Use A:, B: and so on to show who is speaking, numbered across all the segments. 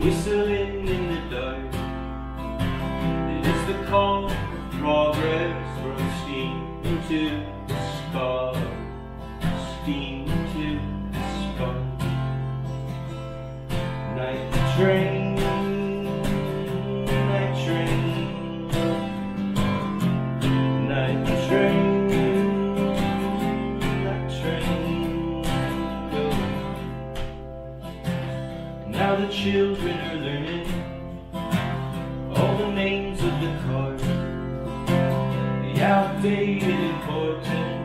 A: whistling in the dark. It is the call of progress from steam into the spark, steam into the spark. Night train, Now the children are learning all the names of the cars. The outdated importance no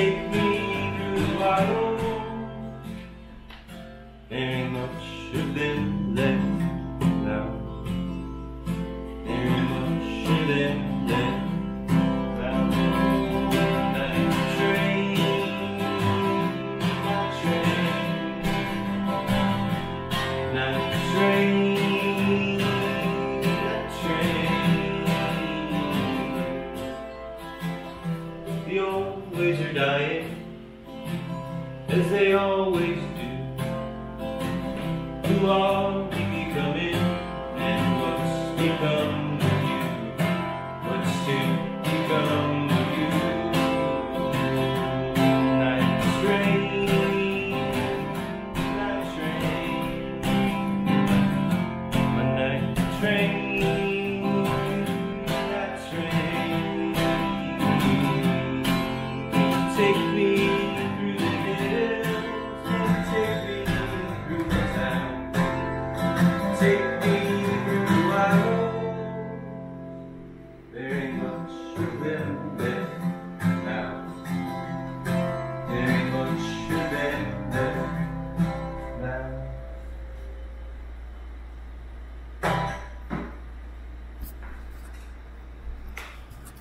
A: take the old ways are dying, as they always do. Who are keep coming, and what's become to them.